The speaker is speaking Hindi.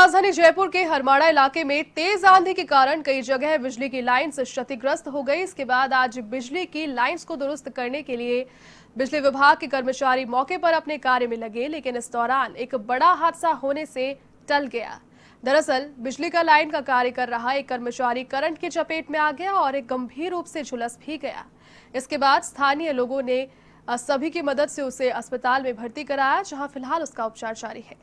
राजधानी जयपुर के हरमाड़ा इलाके में तेज आंधी के कारण कई जगह बिजली की लाइन्स क्षतिग्रस्त हो गई। इसके बाद आज बिजली की लाइंस को दुरुस्त करने के लिए बिजली विभाग के कर्मचारी मौके पर अपने कार्य में लगे, लेकिन इस दौरान एक बड़ा हादसा होने से टल गया। दरअसल, बिजली का लाइन का कार्य कर रहा एक कर्मचारी करंट की चपेट में आ गया और एक गंभीर रूप से झुलस भी गया। इसके बाद स्थानीय लोगों ने सभी की मदद से उसे अस्पताल में भर्ती कराया, जहाँ फ़िलहाल उसका उपचार जारी है।